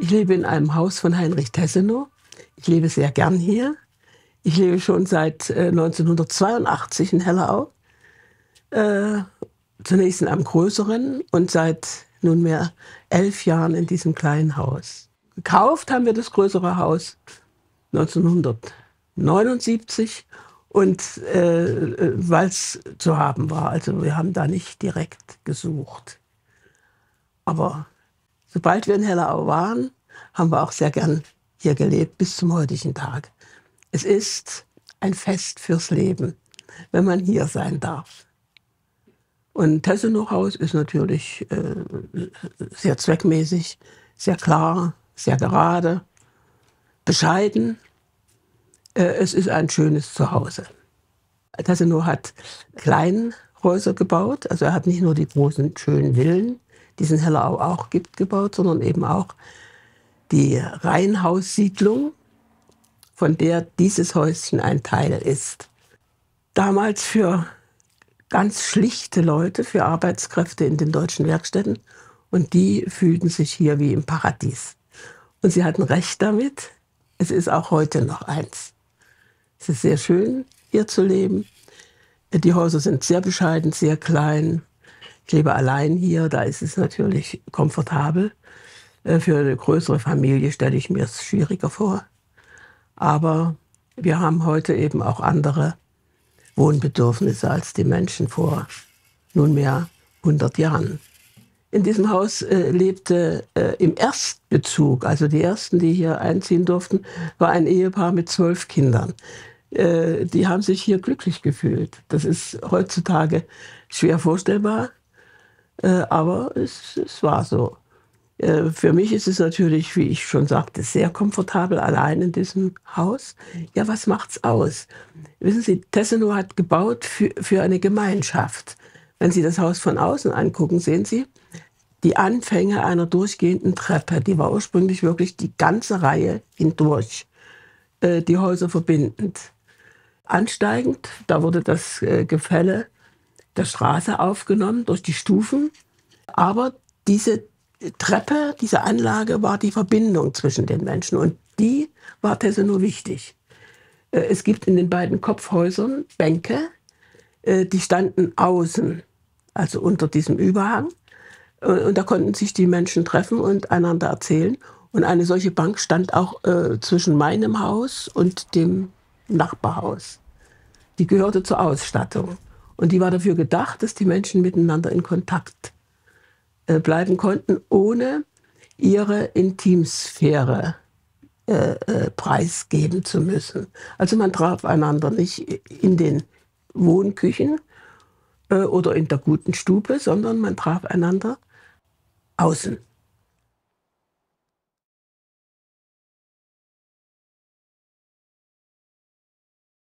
Ich lebe in einem Haus von Heinrich Tessenow. Ich lebe sehr gern hier. Ich lebe schon seit äh, 1982 in Hellerau. Äh, zunächst in einem größeren und seit nunmehr elf Jahren in diesem kleinen Haus. Gekauft haben wir das größere Haus 1979 und äh, weil es zu haben war. Also wir haben da nicht direkt gesucht. Aber sobald wir in Hellerau waren, haben wir auch sehr gern hier gelebt bis zum heutigen Tag. Es ist ein Fest fürs Leben, wenn man hier sein darf. Und Tessenow-Haus ist natürlich äh, sehr zweckmäßig, sehr klar, sehr gerade, bescheiden. Äh, es ist ein schönes Zuhause. Tessenow hat Kleinhäuser gebaut, also er hat nicht nur die großen, schönen Villen, die es in Hellerau auch gibt, gebaut, sondern eben auch die Reihenhaussiedlung, von der dieses Häuschen ein Teil ist. Damals für ganz schlichte Leute, für Arbeitskräfte in den deutschen Werkstätten. Und die fühlten sich hier wie im Paradies. Und sie hatten recht damit. Es ist auch heute noch eins. Es ist sehr schön, hier zu leben. Die Häuser sind sehr bescheiden, sehr klein. Ich lebe allein hier, da ist es natürlich komfortabel. Äh, für eine größere Familie stelle ich mir es schwieriger vor. Aber wir haben heute eben auch andere Wohnbedürfnisse als die Menschen vor nunmehr 100 Jahren. In diesem Haus äh, lebte äh, im Erstbezug, also die ersten, die hier einziehen durften, war ein Ehepaar mit zwölf Kindern. Äh, die haben sich hier glücklich gefühlt. Das ist heutzutage schwer vorstellbar, aber es, es war so. Äh, für mich ist es natürlich, wie ich schon sagte, sehr komfortabel allein in diesem Haus. Ja, was macht's aus? Wissen Sie, Tessenow hat gebaut für, für eine Gemeinschaft. Wenn Sie das Haus von außen angucken, sehen Sie die Anfänge einer durchgehenden Treppe. Die war ursprünglich wirklich die ganze Reihe hindurch, äh, die Häuser verbindend. Ansteigend, da wurde das äh, Gefälle der Straße aufgenommen durch die Stufen. Aber diese Treppe, diese Anlage war die Verbindung zwischen den Menschen und die war Tesse nur wichtig. Äh, es gibt in den beiden Kopfhäusern Bänke, äh, die standen außen, also unter diesem Überhang. Und da konnten sich die Menschen treffen und einander erzählen. Und eine solche Bank stand auch äh, zwischen meinem Haus und dem Nachbarhaus. Die gehörte zur Ausstattung. Und die war dafür gedacht, dass die Menschen miteinander in Kontakt äh, bleiben konnten, ohne ihre Intimsphäre äh, äh, preisgeben zu müssen. Also man traf einander nicht in den Wohnküchen äh, oder in der guten Stube, sondern man traf einander außen.